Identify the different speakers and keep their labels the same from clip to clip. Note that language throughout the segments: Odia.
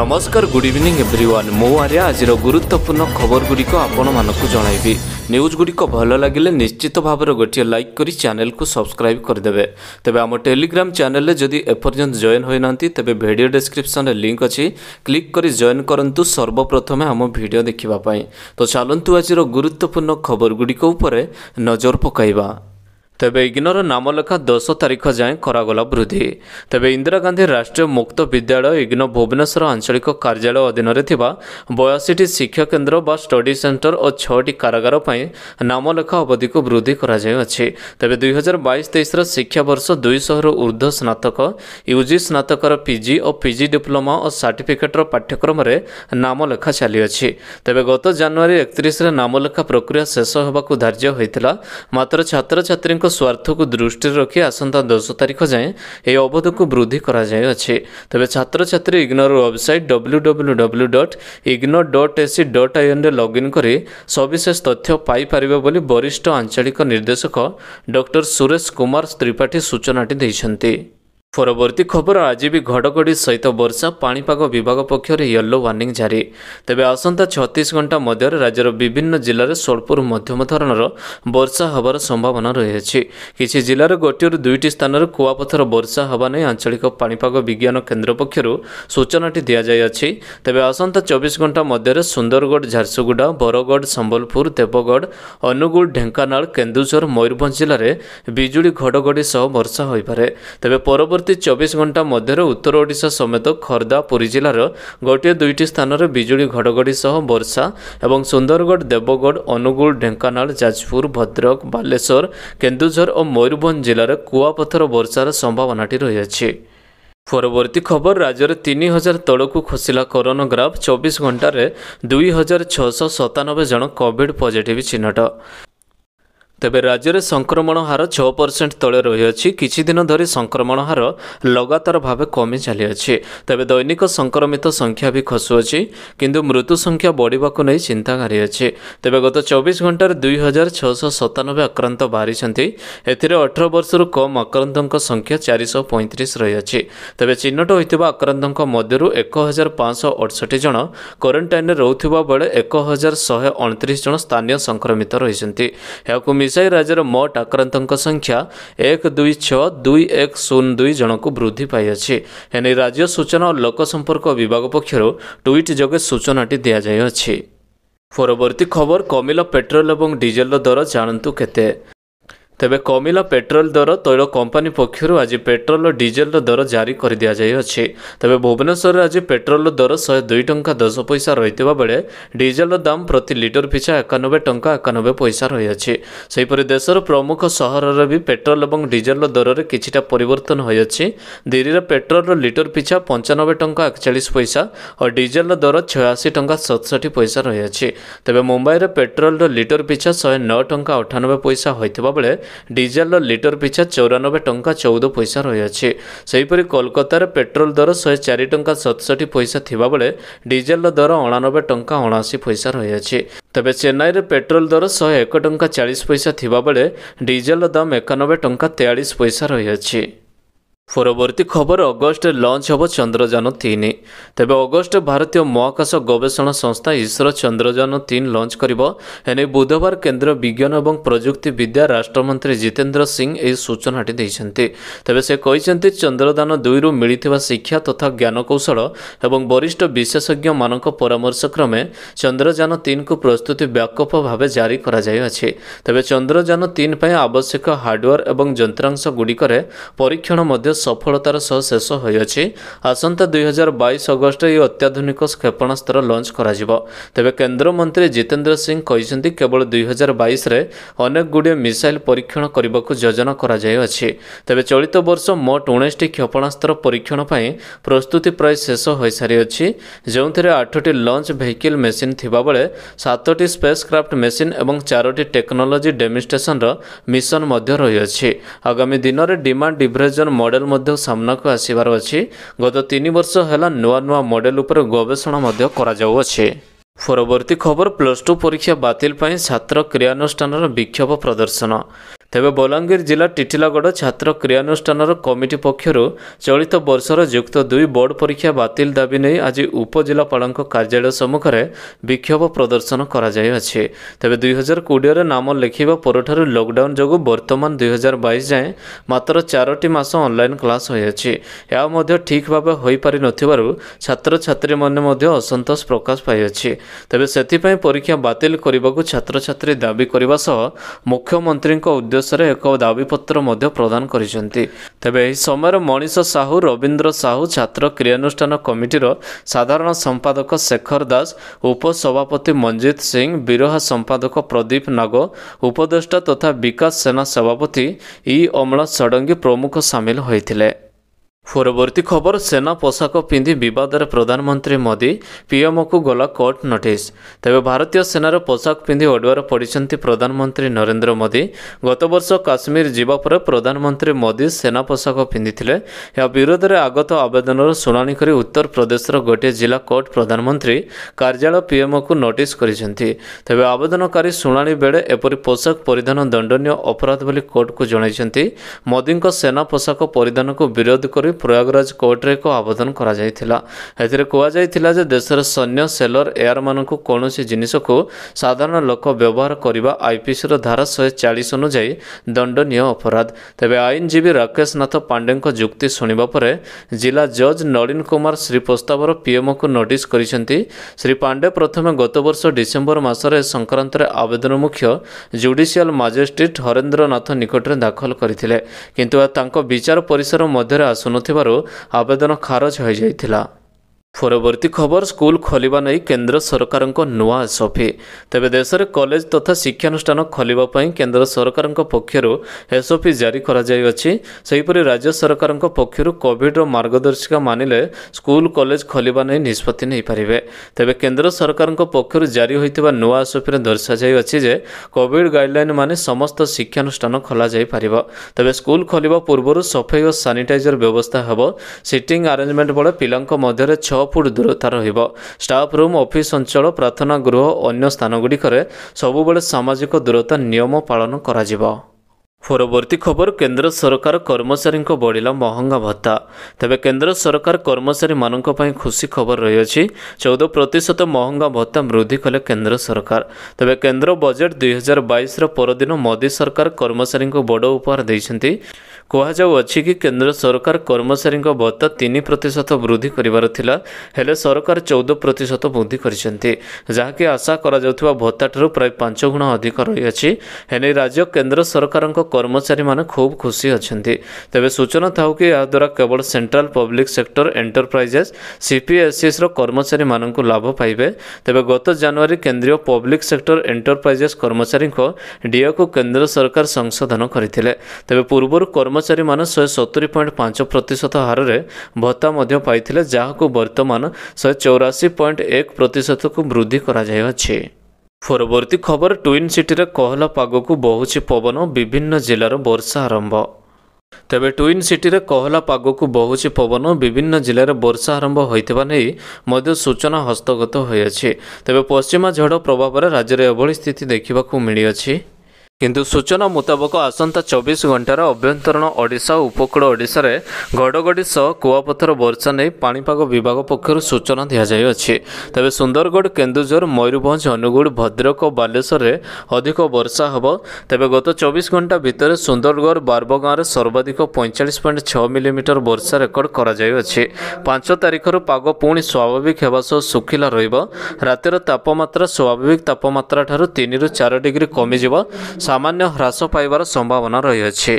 Speaker 1: নমস্কার গুড ইভিনিং এভ্রিওয়ান ମୁଁ ଆର୍ୟା ଆଜିର ଗୁରୁତ୍ୱପୂର୍ଣ୍ଣ ଖବରଗୁଡ଼ିକ ଆପଣମାନଙ୍କୁ ଜଣାଇବି ନ୍ୟୁଜ୍ଗୁଡ଼ିକ ଭଲ ଲାଗିଲେ ନିଶ୍ଚିତ ଭାବରେ ଗୋଟିଏ ଲାଇକ୍ କରି ଚ୍ୟାନେଲକୁ ସବସ୍କ୍ରାଇବ୍ କରିଦେବେ ତେବେ ଆମ ଟେଲିଗ୍ରାମ ଚ୍ୟାନେଲରେ ଯଦି ଏପର୍ଯ୍ୟନ୍ତ ଜଏନ୍ ହୋଇନାହାନ୍ତି ତେବେ ଭିଡ଼ିଓ ଡେସ୍କ୍ରିପ୍ସନରେ ଲିଙ୍କ୍ ଅଛି କ୍ଲିକ୍ କରି ଜଏନ୍ କରନ୍ତୁ ସର୍ବପ୍ରଥମେ ଆମ ଭିଡ଼ିଓ ଦେଖିବା ପାଇଁ ତ ଚାଲନ୍ତୁ ଆଜିର ଗୁରୁତ୍ୱପୂର୍ଣ୍ଣ ଖବରଗୁଡ଼ିକ ଉପରେ ନଜର ପକାଇବା ତେବେ ଇଗ୍ନୋର ନାମଲେଖା ଦଶ ତାରିଖ ଯାଏଁ କରାଗଲା ବୃଦ୍ଧି ତେବେ ଇନ୍ଦିରା ଗାନ୍ଧୀ ରାଷ୍ଟ୍ରୀୟ ମୁକ୍ତ ବିଦ୍ୟାଳୟ ଇଗ୍ନୋ ଭୁବନେଶ୍ୱର ଆଞ୍ଚଳିକ କାର୍ଯ୍ୟାଳୟ ଅଧୀନରେ ଥିବା ବୟାଅଶୀଟି ଶିକ୍ଷା କେନ୍ଦ୍ର ବା ଷ୍ଟଡି ସେଣ୍ଟର ଓ ଛଅଟି କାରାଗାର ପାଇଁ ନାମଲେଖା ଅବଧିକୁ ବୃଦ୍ଧି କରାଯାଇଅଛି ତେବେ ଦୁଇହଜାର ବାଇଶ ତେଇଶର ଶିକ୍ଷାବର୍ଷ ଦୁଇଶହରୁ ଉର୍ଦ୍ଧ୍ୱ ସ୍ନାତକ ୟୁଜି ସ୍ନାତକର ପିଜି ଓ ପିଜି ଡିପ୍ଲୋମା ଓ ସାର୍ଟିଫିକେଟ୍ର ପାଠ୍ୟକ୍ରମରେ ନାମଲେଖା ଚାଲିଅଛି ତେବେ ଗତ ଜାନୁଆରୀ ଏକତିରିଶରେ ନାମଲେଖା ପ୍ରକ୍ରିୟା ଶେଷ ହେବାକୁ ଧାର୍ଯ୍ୟ ହୋଇଥିଲା ମାତ୍ର ଛାତ୍ରଛାତ୍ରୀଙ୍କ ସ୍ୱାର୍ଥକୁ ଦୃଷ୍ଟିରେ ରଖି ଆସନ୍ତା ଦଶ ତାରିଖ ଯାଏଁ ଏହି ଅବଧକୁ ବୃଦ୍ଧି କରାଯାଇଅଛି ତେବେ ଛାତ୍ରଛାତ୍ରୀ ଇଗ୍ନୋର website W W W dot IGNOU dot SC dot ଆଇଏନ୍ରେ ଲଗ୍ଇନ୍ କରି ସବିଶେଷ ତଥ୍ୟ ପାଇପାରିବେ ବୋଲି ବରିଷ୍ଠ ଆଞ୍ଚଳିକ ନିର୍ଦ୍ଦେଶକ ଡକ୍ଟର ସୁରେଶ କୁମାର ତ୍ରିପାଠୀ ସୂଚନାଟି ଦେଇଛନ୍ତି ପରବର୍ତ୍ତୀ ଖବର ଆଜି ବି ଘଡ଼ଘଡ଼ି ସହିତ ବର୍ଷା ପାଣିପାଗ ବିଭାଗ ପକ୍ଷରୁ ୟେଲୋ ୱାର୍ଣ୍ଣିଂ ଜାରି ତେବେ ଆସନ୍ତା ଛତିଶ ଘଣ୍ଟା ମଧ୍ୟରେ ରାଜ୍ୟର ବିଭିନ୍ନ ଜିଲ୍ଲାରେ ସ୍ୱଳ୍ପରୁ ମଧ୍ୟମ ଧରଣର ବର୍ଷା ହେବାର ସମ୍ଭାବନା ରହିଅଛି କିଛି ଜିଲ୍ଲାର ଗୋଟିଏରୁ ଦୁଇଟି ସ୍ଥାନରେ କୁଆପଥର ବର୍ଷା ହେବା ନେଇ ଆଞ୍ଚଳିକ ପାଣିପାଗ ବିଜ୍ଞାନ କେନ୍ଦ୍ର ପକ୍ଷରୁ ସୂଚନାଟି ଦିଆଯାଇଅଛି ତେବେ ଆସନ୍ତା ଚବିଶ ଘଣ୍ଟା ମଧ୍ୟରେ ସୁନ୍ଦରଗଡ଼ ଝାରସୁଗୁଡ଼ା ବରଗଡ଼ ସମ୍ବଲପୁର ଦେବଗଡ଼ ଅନୁଗୁଳ ଢେଙ୍କାନାଳ କେନ୍ଦୁଝର ମୟୂରଭଞ୍ଜ ଜିଲ୍ଲାରେ ବିଜୁଳି ଘଡ଼ଘଡ଼ି ସହ ବର୍ଷା ହୋଇପାରେ ତେବେ ପରବର୍ତ୍ତୀ ପରବର୍ତ୍ତୀ ଚବିଶ ଘଣ୍ଟା ମଧ୍ୟରେ ଉତ୍ତର ଓଡ଼ିଶା ସମେତ ଖୋର୍ଦ୍ଧା ପୁରୀ ଜିଲ୍ଲାର ଗୋଟିଏ ଦୁଇଟି ସ୍ଥାନରେ ବିଜୁଳି ଘଡ଼ଘଡ଼ି ସହ ବର୍ଷା ଏବଂ ସୁନ୍ଦରଗଡ଼ ଦେବଗଡ଼ ଅନୁଗୁଳ ଢେଙ୍କାନାଳ ଯାଜପୁର ଭଦ୍ରକ ବାଲେଶ୍ୱର କେନ୍ଦୁଝର ଓ ମୟୂରଭଞ୍ଜ ଜିଲ୍ଲାରେ କୁଆପଥର ବର୍ଷାର ସମ୍ଭାବନାଟି ରହିଅଛି ପରବର୍ତ୍ତୀ ଖବର ରାଜ୍ୟରେ ତିନି ହଜାର ତଳକୁ ଖସିଲା କରୋନା ଗ୍ରାଫ୍ ଚବିଶ ଘଣ୍ଟାରେ ଦୁଇ ହଜାର ଛଅଶହ ସତାନବେ ଜଣ କୋଭିଡ୍ ପଜିଟିଭ୍ ଚିହ୍ନଟ ତେବେ ରାଜ୍ୟରେ ସଂକ୍ରମଣ ହାର ଛଅ ପରସେଣ୍ଟ ତଳେ ରହିଅଛି କିଛିଦିନ ଧରି ସଂକ୍ରମଣ ହାର ଲଗାତାର ଭାବେ କମି ଚାଲିଅଛି ତେବେ ଦୈନିକ ସଂକ୍ରମିତ ସଂଖ୍ୟା ବି ଖସୁଅଛି କିନ୍ତୁ ମୃତ୍ୟୁ ସଂଖ୍ୟା ବଢ଼ିବାକୁ ନେଇ ଚିନ୍ତା ଘାରିଅଛି ତେବେ ଗତ ଚବିଶ ଘଣ୍ଟାରେ ଦୁଇ ହଜାର ଛଅଶହ ସତାନବେ ଆକ୍ରାନ୍ତ ବାହାରିଛନ୍ତି ଏଥିରେ ଅଠର ବର୍ଷରୁ କମ୍ ଆକ୍ରାନ୍ତଙ୍କ ସଂଖ୍ୟା ଚାରିଶହ ପଇଁତିରିଶ ରହିଅଛି ତେବେ ଚିହ୍ନଟ ହୋଇଥିବା ଆକ୍ରାନ୍ତଙ୍କ ମଧ୍ୟରୁ ଏକ ହଜାର ପାଞ୍ଚଶହ ଅଠଷଠି ଜଣ କ୍ୱାରେଣ୍ଟାଇନ୍ରେ ରହୁଥିବା ବେଳେ ଏକ ହଜାର ଶହେ ଅଣତିରିଶ ଜଣ ସ୍ଥାନୀୟ ସଂକ୍ରମିତ ରହିଛନ୍ତି ଏହାକୁ ମିଶାଇ ରାଜ୍ୟର ମୋଟ ଆକ୍ରାନ୍ତଙ୍କ ସଂଖ୍ୟା ଏକ ଦୁଇ ଛଅ ଦୁଇ ଏକ ଶୂନ ଦୁଇ ଜଣକୁ ବୃଦ୍ଧି ପାଇଅଛି ଏନେଇ ରାଜ୍ୟ ସୂଚନା ଓ ଲୋକ ସମ୍ପର୍କ ବିଭାଗ ପକ୍ଷରୁ ଟ୍ୱିଟ୍ ଯୋଗେ ସୂଚନାଟି ଦିଆଯାଇଅଛି ପରବର୍ତ୍ତୀ ଖବର କମିଲା ପେଟ୍ରୋଲ ଏବଂ ଡିଜେଲର ଦର ଜାଣନ୍ତୁ କେତେ ତେବେ କମିଲା ପେଟ୍ରୋଲ ଦର ତୈଳ କମ୍ପାନୀ ପକ୍ଷରୁ ଆଜି ପେଟ୍ରୋଲ ଓ ଡିଜେଲର ଦର ଜାରି କରିଦିଆଯାଇଅଛି ତେବେ ଭୁବନେଶ୍ୱରରେ ଆଜି ପେଟ୍ରୋଲର ଦର ଶହେ ଦୁଇ ଟଙ୍କା ଦଶ ପଇସା ରହିଥିବା ବେଳେ ଡିଜେଲର ଦାମ୍ ପ୍ରତି ଲିଟର ପିଛା ଏକାନବେ ଟଙ୍କା ଏକାନବେ ପଇସା ରହିଅଛି ସେହିପରି ଦେଶର ପ୍ରମୁଖ ସହରରେ ବି ପେଟ୍ରୋଲ ଏବଂ ଡିଜେଲର ଦରରେ କିଛିଟା ପରିବର୍ତ୍ତନ ହୋଇଅଛି ଦିଲ୍ଲୀରେ ପେଟ୍ରୋଲର ଲିଟର ପିଛା ପଞ୍ଚାନବେ ଟଙ୍କା ଏକଚାଳିଶ ପଇସା ଓ ଡିଜେଲର ଦର ଛୟାଅଶୀ ଟଙ୍କା ସତଷଠି ପଇସା ରହିଅଛି ତେବେ ମୁମ୍ବାଇରେ ପେଟ୍ରୋଲର ଲିଟର ପିଛା ଶହେ ନଅ ଟଙ୍କା ଅଠାନବେ ପଇସା ହୋଇଥିବା ବେଳେ ଡିଜେଲର ଲିଟର ପିଛା ଚଉରାନବେ ଟଙ୍କା ଚଉଦ ପଇସା ରହିଅଛି ସେହିପରି କୋଲକାତାରେ ପେଟ୍ରୋଲ ଦର ଶହେ ଚାରି ଟଙ୍କା ସତଷଠି ପଇସା ଥିବାବେଳେ ଡିଜେଲର ଦର ଅଣାନବେ ଟଙ୍କା ଅଣାଅଶୀ ପଇସା ରହିଅଛି ତେବେ ଚେନ୍ନାଇରେ ପେଟ୍ରୋଲ ଦର ଶହେ ଏକ ଟଙ୍କା ଚାଳିଶ ପଇସା ଥିବାବେଳେ ଡିଜେଲର ଦାମ ଏକାନବେ ଟଙ୍କା ତେୟାଳିଶ ପଇସା ରହିଅଛି পরবর্তী খবর অগস্টে লঞ্চ ହେବ চନ୍ଦ୍রଯାନ ତିନି ତେବେ ଅଗଷ୍ଟ ଭାରତୀୟ ମହାକାଶ ଗବେଷଣା ସଂସ୍ଥା ଇସ୍ରୋ ଚନ୍ଦ୍ରଯାନ ତିନି ଲଞ୍ଚ କରିବ ଏନେଇ ବୁଧବାର କେନ୍ଦ୍ର ବିଜ୍ଞାନ ଏବଂ ପ୍ରଯୁକ୍ତି ବିଦ୍ୟା ରାଷ୍ଟ୍ରମନ୍ତ୍ରୀ ଜିତେନ୍ଦ୍ର ସିଂ ଏହି ସୂଚନାଟି ଦେଇଛନ୍ତି ତେବେ ସେ କହିଛନ୍ତି ଚନ୍ଦ୍ରଯାନ ଦୁଇରୁ ମିଳିଥିବା ଶିକ୍ଷା ତଥା ଜ୍ଞାନକୌଶଳ ଏବଂ ବରିଷ୍ଠ ବିଶେଷଜ୍ଞମାନଙ୍କ ପରାମର୍ଶ କ୍ରମେ ଚନ୍ଦ୍ରଯାନ ତିନିକୁ ପ୍ରସ୍ତୁତି ବ୍ୟାକଅପ୍ ଭାବେ ଜାରି କରାଯାଇଅଛି ତେବେ ଚନ୍ଦ୍ରଯାନ ତିନି ପାଇଁ ଆବଶ୍ୟକ ହାର୍ଡୱେର୍ ଏବଂ ଯନ୍ତ୍ରାଂଶ ଗୁଡ଼ିକରେ ପରୀକ୍ଷଣ ମଧ୍ୟ ସଫଳତାର ସହ ଶେଷ ହୋଇଅଛି ଆସନ୍ତା ଦୁଇହଜାର ବାଇଶ ଅଗଷ୍ଟ ଏହି ଅତ୍ୟାଧୁନିକ କ୍ଷେପଣାସ୍ତ୍ର ଲଞ୍ଚ କରାଯିବ ତେବେ କେନ୍ଦ୍ରମନ୍ତ୍ରୀ ଜିତେନ୍ଦ୍ର ସିଂ କହିଛନ୍ତି କେବଳ ଦୁଇହଜାର ବାଇଶରେ ଅନେକଗୁଡ଼ିଏ ମିସାଇଲ୍ ପରୀକ୍ଷଣ କରିବାକୁ ଯୋଜନା କରାଯାଇଅଛି ତେବେ ଚଳିତ ବର୍ଷ ମୋଟ ଉଣେଇଶଟି କ୍ଷେପଣାସ୍ତ୍ର ପରୀକ୍ଷଣ ପାଇଁ ପ୍ରସ୍ତୁତି ପ୍ରାୟ ଶେଷ ହୋଇସାରିଅଛି ଯେଉଁଥିରେ ଆଠଟି ଲଞ୍ଚ ଭେହିକିଲ୍ ମେସିନ୍ ଥିବାବେଳେ ସାତଟି ସ୍ପେସ୍ କ୍ରାଫ୍ଟ ମେସିନ୍ ଏବଂ ଚାରୋଟି ଟେକ୍ନୋଲୋଜି ଡେମିଷ୍ଟ୍ରେସନ୍ର ମିଶନ ମଧ୍ୟ ରହିଅଛି ଆଗାମୀ ଦିନରେ ଡିମାଣ୍ଡ ଡିଭ୍ରେଜନ୍ ମଡେଲ୍ ମଧ୍ୟ ସାମ୍ନାକୁ ଆସିବାର ଅଛି ଗତ ତିନି ବର୍ଷ ହେଲା ନୂଆ ନୂଆ ମଡେଲ ଉପରେ ଗବେଷଣା ମଧ୍ୟ କରାଯାଉଅଛି ପରବର୍ତ୍ତୀ ଖବର ପ୍ଲସ୍ ଟୁ ପରୀକ୍ଷା ବାତିଲ ପାଇଁ ଛାତ୍ର କ୍ରିୟାନୁଷ୍ଠାନର ବିକ୍ଷୋଭ ପ୍ରଦର୍ଶନ ତେବେ ବଲାଙ୍ଗୀର ଜିଲ୍ଲା ଟିଟିଲାଗଡ଼ ଛାତ୍ର କ୍ରିୟାନୁଷ୍ଠାନର କମିଟି ପକ୍ଷରୁ ଚଳିତ ବର୍ଷର ଯୁକ୍ତ ଦୁଇ ବୋର୍ଡ଼ ପରୀକ୍ଷା ବାତିଲ ଦାବି ନେଇ ଆଜି ଉପଜିଲ୍ଲାପାଳଙ୍କ କାର୍ଯ୍ୟାଳୟ ସମ୍ମୁଖରେ ବିକ୍ଷୋଭ ପ୍ରଦର୍ଶନ କରାଯାଇଅଛି ତେବେ ଦୁଇହଜାର କୋଡ଼ିଏରେ ନାମ ଲେଖିବା ପରଠାରୁ ଲକ୍ଡାଉନ୍ ଯୋଗୁଁ ବର୍ତ୍ତମାନ ଦୁଇହଜାର ବାଇଶ ଯାଏଁ ମାତ୍ର ଚାରୋଟି ମାସ ଅନ୍ଲାଇନ୍ କ୍ଲାସ୍ ହୋଇଅଛି ଏହା ମଧ୍ୟ ଠିକ୍ ଭାବେ ହୋଇପାରିନଥିବାରୁ ଛାତ୍ରଛାତ୍ରୀମାନେ ମଧ୍ୟ ଅସନ୍ତୋଷ ପ୍ରକାଶ ପାଇଅଛି ତେବେ ସେଥିପାଇଁ ପରୀକ୍ଷା ବାତିଲ କରିବାକୁ ଛାତ୍ରଛାତ୍ରୀ ଦାବି କରିବା ସହ ମୁଖ୍ୟମନ୍ତ୍ରୀଙ୍କ ଉଦ୍ଦେଶ୍ୟ ଉଦ୍ଦେଶ୍ୟରେ ଏକ ଦାବିପତ୍ର ମଧ୍ୟ ପ୍ରଦାନ କରିଛନ୍ତି ତେବେ ଏହି ସମୟରେ ମଣିଷ ସାହୁ ରବୀନ୍ଦ୍ର ସାହୁ ଛାତ୍ର କ୍ରିୟାନୁଷ୍ଠାନ କମିଟିର ସାଧାରଣ ସମ୍ପାଦକ ଶେଖର ଦାସ ଉପସଭାପତି ମଞ୍ଜିତ ସିଂ ବିରୋହା ସମ୍ପାଦକ ପ୍ରଦୀପ ନାଗ ଉପଦେଷ୍ଟା ତଥା ବିକାଶ ସେନା ସଭାପତି ଇ ଅମଳ ଷଡ଼ଙ୍ଗୀ ପ୍ରମୁଖ ସାମିଲ ହୋଇଥିଲେ ପରବର୍ତ୍ତୀ ଖବର ସେନା ପୋଷାକ ପିନ୍ଧି ବିବାଦରେ ପ୍ରଧାନମନ୍ତ୍ରୀ ମୋଦି ପିଏମ୍ଓକୁ ଗଲା କୋର୍ଟ ନୋଟିସ୍ ତେବେ ଭାରତୀୟ ସେନାର ପୋଷାକ ପିନ୍ଧି ଅଡ଼ୁଆରେ ପଡ଼ିଛନ୍ତି ପ୍ରଧାନମନ୍ତ୍ରୀ ନରେନ୍ଦ୍ର ମୋଦି ଗତବର୍ଷ କାଶ୍ମୀର ଯିବା ପରେ ପ୍ରଧାନମନ୍ତ୍ରୀ ମୋଦି ସେନା ପୋଷାକ ପିନ୍ଧିଥିଲେ ଏହା ବିରୋଧରେ ଆଗତ ଆବେଦନର ଶୁଣାଣି କରି ଉତ୍ତରପ୍ରଦେଶର ଗୋଟିଏ ଜିଲ୍ଲା କୋର୍ଟ ପ୍ରଧାନମନ୍ତ୍ରୀ କାର୍ଯ୍ୟାଳୟ ପିଏମ୍ଓକୁ ନୋଟିସ୍ କରିଛନ୍ତି ତେବେ ଆବେଦନକାରୀ ଶୁଣାଣି ବେଳେ ଏପରି ପୋଷାକ ପରିଧାନ ଦଣ୍ଡନୀୟ ଅପରାଧ ବୋଲି କୋର୍ଟକୁ ଜଣାଇଛନ୍ତି ମୋଦିଙ୍କ ସେନା ପୋଷାକ ପରିଧାନକୁ ବିରୋଧ କରି ପ୍ରୟାଗରାଜ କୋର୍ଟରେ ଏକ ଆବେଦନ କରାଯାଇଥିଲା ଏଥିରେ କୁହାଯାଇଥିଲା ଯେ ଦେଶର ସୈନ୍ୟ ସେଲର ଏୟାରମାନଙ୍କୁ କୌଣସି ଜିନିଷକୁ ସାଧାରଣ ଲୋକ ବ୍ୟବହାର କରିବା ଆଇପିସିର ଧାରା ଶହେ ଚାଳିଶ ଅନୁଯାୟୀ ଦଣ୍ଡନୀୟ ଅପରାଧ ତେବେ ଆଇନଜୀବୀ ରାକେଶ ନାଥ ପାଣ୍ଡେଙ୍କ ଯୁକ୍ତି ଶୁଣିବା ପରେ ଜିଲ୍ଲା ଜଜ୍ ନଳିନ କୁମାର ଶ୍ରୀ ପ୍ରସ୍ତାବର ପିଏମ୍ଓକୁ ନୋଟିସ୍ କରିଛନ୍ତି ଶ୍ରୀ ପାଣ୍ଡେ ପ୍ରଥମେ ଗତବର୍ଷ ଡିସେମ୍ବର ମାସରେ ଏ ସଂକ୍ରାନ୍ତରେ ଆବେଦନ ମୁଖ୍ୟ ଜୁଡିସିଆଲ୍ ମାଜିଷ୍ଟ୍ରେଟ୍ ହରେନ୍ଦ୍ର ନାଥ ନିକଟରେ ଦାଖଲ କରିଥିଲେ କିନ୍ତୁ ତାଙ୍କ ବିଚାର ପରିସର ମଧ୍ୟରେ ଆସୁନଥିଲା ନଥିବାରୁ ଆବେଦନ ଖାରଜ ହୋଇଯାଇଥିଲା ପରବର୍ତ୍ତୀ ଖବର ସ୍କୁଲ ଖୋଲିବା ନେଇ କେନ୍ଦ୍ର ସରକାରଙ୍କ ନୂଆ ଏସ୍ଓପି ତେବେ ଦେଶରେ କଲେଜ ତଥା ଶିକ୍ଷାନୁଷ୍ଠାନ ଖୋଲିବା ପାଇଁ କେନ୍ଦ୍ର ସରକାରଙ୍କ ପକ୍ଷରୁ ଏସ୍ଓପି ଜାରି କରାଯାଇଅଛି ସେହିପରି ରାଜ୍ୟ ସରକାରଙ୍କ ପକ୍ଷରୁ କୋଭିଡ୍ର ମାର୍ଗଦର୍ଶିକା ମାନିଲେ ସ୍କୁଲ କଲେଜ ଖୋଲିବା ନେଇ ନିଷ୍ପତ୍ତି ନେଇପାରିବେ ତେବେ କେନ୍ଦ୍ର ସରକାରଙ୍କ ପକ୍ଷରୁ ଜାରି ହୋଇଥିବା ନୂଆ ଏସ୍ଓପିରେ ଦର୍ଶାଯାଇଅଛି ଯେ କୋଭିଡ୍ ଗାଇଡ୍ଲାଇନ୍ ମାନେ ସମସ୍ତ ଶିକ୍ଷାନୁଷ୍ଠାନ ଖୋଲାଯାଇପାରିବ ତେବେ ସ୍କୁଲ ଖୋଲିବା ପୂର୍ବରୁ ସଫେଇ ଓ ସାନିଟାଇଜର ବ୍ୟବସ୍ଥା ହେବ ସିଟିଂ ଆରେଞ୍ଜମେଣ୍ଟ ବେଳେ ପିଲାଙ୍କ ମଧ୍ୟରେ ଛଅ ଫୁଟ ଦୂରତା ରହିବ ଷ୍ଟାଫ୍ ରୁମ୍ ଅଫିସ୍ ଅଞ୍ଚଳ ପ୍ରାର୍ଥନା ଗୃହ ଓ ଅନ୍ୟ ସ୍ଥାନଗୁଡ଼ିକରେ ସବୁବେଳେ ସାମାଜିକ ଦୂରତା ନିୟମ ପାଳନ କରାଯିବ ପରବର୍ତ୍ତୀ ଖବର କେନ୍ଦ୍ର ସରକାର କର୍ମଚାରୀଙ୍କ ବଢ଼ିଲା ମହଙ୍ଗା ଭତ୍ତା ତେବେ କେନ୍ଦ୍ର ସରକାର କର୍ମଚାରୀମାନଙ୍କ ପାଇଁ ଖୁସି ଖବର ରହିଅଛି ଚଉଦ ପ୍ରତିଶତ ମହଙ୍ଗା ଭତ୍ତା ବୃଦ୍ଧି କଲେ କେନ୍ଦ୍ର ସରକାର ତେବେ କେନ୍ଦ୍ର ବଜେଟ୍ ଦୁଇ ହଜାର ବାଇଶର ପରଦିନ ମୋଦି ସରକାର କର୍ମଚାରୀଙ୍କୁ ବଡ଼ ଉପହାର ଦେଇଛନ୍ତି କୁହାଯାଉଅଛି କି କେନ୍ଦ୍ର ସରକାର କର୍ମଚାରୀଙ୍କ ଭତ୍ତା ତିନି ପ୍ରତିଶତ ବୃଦ୍ଧି କରିବାର ଥିଲା ହେଲେ ସରକାର ଚଉଦ ପ୍ରତିଶତ ବୃଦ୍ଧି କରିଛନ୍ତି ଯାହାକି ଆଶା କରାଯାଉଥିବା ଭତ୍ତାଠାରୁ ପ୍ରାୟ ପାଞ୍ଚ ଗୁଣ ଅଧିକ ରହିଅଛି ଏନେଇ ରାଜ୍ୟ କେନ୍ଦ୍ର ସରକାରଙ୍କ କର୍ମଚାରୀମାନେ ଖୁବ୍ ଖୁସି ଅଛନ୍ତି ତେବେ ସୂଚନା ଥାଉ କି ଏହାଦ୍ୱାରା କେବଳ ସେଣ୍ଟ୍ରାଲ୍ ପବ୍ଲିକ୍ ସେକ୍ଟର ଏଣ୍ଟରପ୍ରାଇଜେସ୍ ସିପିଏସ୍ସିଏସ୍ର କର୍ମଚାରୀମାନଙ୍କୁ ଲାଭ ପାଇବେ ତେବେ ଗତ ଜାନୁଆରୀ କେନ୍ଦ୍ରୀୟ ପବ୍ଲିକ୍ ସେକ୍ଟର ଏଣ୍ଟରପ୍ରାଇଜେସ୍ କର୍ମଚାରୀଙ୍କ ଡିଓକୁ କେନ୍ଦ୍ର ସରକାର ସଂଶୋଧନ କରିଥିଲେ ତେବେ ପୂର୍ବରୁ କର୍ମଚାରୀମାନେ ଶହେ ସତୁରି ପଏଣ୍ଟ ପାଞ୍ଚ ପ୍ରତିଶତ ହାରରେ ଭତ୍ତା ମଧ୍ୟ ପାଇଥିଲେ ଯାହାକୁ ବର୍ତ୍ତମାନ ଶହେ ଚଉରାଶୀ ପଏଣ୍ଟ ଏକ ପ୍ରତିଶତକୁ ବୃଦ୍ଧି କରାଯାଇଅଛି ପରବର୍ତ୍ତୀ ଖବର ଟ୍ୱିନ୍ ସିଟିରେ କୋହଲ ପାଗକୁ ବହୁଛି ପବନ ବିଭିନ୍ନ ଜିଲ୍ଲାର ବର୍ଷା ଆରମ୍ଭ ତେବେ ଟ୍ୱିନ୍ ସିଟିରେ କୋହଲ ପାଗକୁ ବହୁଛି ପବନ ବିଭିନ୍ନ ଜିଲ୍ଲାରେ ବର୍ଷା ଆରମ୍ଭ ହୋଇଥିବା ନେଇ ମଧ୍ୟ ସୂଚନା ହସ୍ତଗତ ହୋଇଅଛି ତେବେ ପଶ୍ଚିମା ଝଡ଼ ପ୍ରଭାବରେ ରାଜ୍ୟରେ ଏଭଳି ସ୍ଥିତି ଦେଖିବାକୁ ମିଳିଅଛି କିନ୍ତୁ ସୂଚନା ମୁତାବକ ଆସନ୍ତା ଚବିଶ ଘଣ୍ଟାର ଆଭ୍ୟନ୍ତରୀଣ ଓଡ଼ିଶା ଓ ଉପକୂଳ ଓଡ଼ିଶାରେ ଘଡ଼ଘଡ଼ି ସହ କୁଆପଥର ବର୍ଷା ନେଇ ପାଣିପାଗ ବିଭାଗ ପକ୍ଷରୁ ସୂଚନା ଦିଆଯାଇଅଛି ତେବେ ସୁନ୍ଦରଗଡ଼ କେନ୍ଦୁଝର ମୟୂରଭଞ୍ଜ ଅନୁଗୁଳ ଭଦ୍ରକ ଓ ବାଲେଶ୍ୱରରେ ଅଧିକ ବର୍ଷା ହେବ ତେବେ ଗତ ଚବିଶ ଘଣ୍ଟା ଭିତରେ ସୁନ୍ଦରଗଡ଼ ବାର୍ବଗାଁରେ ସର୍ବାଧିକ ପଇଁଚାଳିଶ ପଏଣ୍ଟ ଛଅ ମିଲିମିଟର ବର୍ଷା ରେକର୍ଡ କରାଯାଇଅଛି ପାଞ୍ଚ ତାରିଖରୁ ପାଗ ପୁଣି ସ୍ୱାଭାବିକ ହେବା ସହ ଶୁଖିଲା ରହିବ ରାତିର ତାପମାତ୍ରା ସ୍ୱାଭାବିକ ତାପମାତ୍ରାଠାରୁ ତିନିରୁ ଚାରି ଡିଗ୍ରୀ କମିଯିବ ସାମାନ୍ୟ ହ୍ରାସ ପାଇବାର ସମ୍ଭାବନା ରହିଅଛି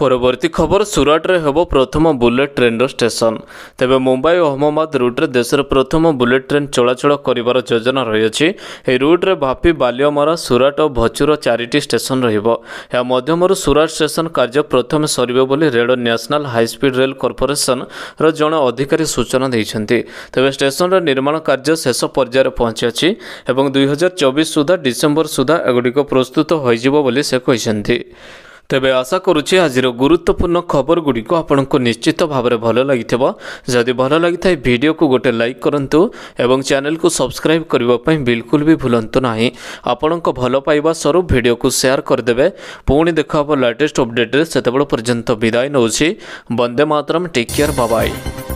Speaker 1: ପରବର୍ତ୍ତୀ ଖବର ସୁରଟରେ ହେବ ପ୍ରଥମ ବୁଲେଟ୍ ଟ୍ରେନ୍ର ଷ୍ଟେସନ୍ ତେବେ ମୁମ୍ବାଇ ଅହମ୍ମଦାବାଦ ରୁଟ୍ରେ ଦେଶର ପ୍ରଥମ ବୁଲେଟ୍ ଟ୍ରେନ୍ ଚଳାଚଳ କରିବାର ଯୋଜନା ରହିଅଛି ଏହି ରୁଟ୍ରେ ବାପି ବାଲିଅମରା ସୁରଟ ଓ ଭଚୁର ଚାରିଟି ଷ୍ଟେସନ୍ ରହିବ ଏହା ମଧ୍ୟମରୁ ସୁରଟ ଷ୍ଟେସନ୍ କାର୍ଯ୍ୟ ପ୍ରଥମେ ସରିବ ବୋଲି ରେଳ ନ୍ୟାସନାଲ୍ ହାଇସ୍ପିଡ୍ ରେଲ୍ କର୍ପୋରେସନ୍ର ଜଣେ ଅଧିକାରୀ ସୂଚନା ଦେଇଛନ୍ତି ତେବେ ଷ୍ଟେସନ୍ର ନିର୍ମାଣ କାର୍ଯ୍ୟ ଶେଷ ପର୍ଯ୍ୟାୟରେ ପହଞ୍ଚିଅଛି ଏବଂ ଦୁଇହଜାର ଚବିଶ ସୁଦ୍ଧା ଡିସେମ୍ବର ସୁଦ୍ଧା ଏଗୁଡ଼ିକ ପ୍ରସ୍ତୁତ ହୋଇଯିବ ବୋଲି ସେ କହିଛନ୍ତି ତେବେ ଆଶା କରୁଛି ଆଜିର ଗୁରୁତ୍ୱପୂର୍ଣ୍ଣ ଖବରଗୁଡ଼ିକ ଆପଣଙ୍କୁ ନିଶ୍ଚିତ ଭାବରେ ଭଲ ଲାଗିଥିବ ଯଦି ଭଲ ଲାଗିଥାଏ ଭିଡ଼ିଓକୁ ଗୋଟେ ଲାଇକ୍ କରନ୍ତୁ ଏବଂ ଚ୍ୟାନେଲକୁ ସବସ୍କ୍ରାଇବ୍ କରିବା ପାଇଁ ବିଲକୁଲ ବି ଭୁଲନ୍ତୁ ନାହିଁ ଆପଣଙ୍କ ଭଲ ପାଇବା ସ୍ୱରୂପ ଭିଡ଼ିଓକୁ ସେୟାର କରିଦେବେ ପୁଣି ଦେଖାହେବ ଲାଟେଷ୍ଟ ଅପଡେଟ୍ରେ ସେତେବେଳେ ପର୍ଯ୍ୟନ୍ତ ବିଦାୟ ନେଉଛି ବନ୍ଦେ ମାତରମ୍ ଟେକ୍ କେୟାର ବାବାଇ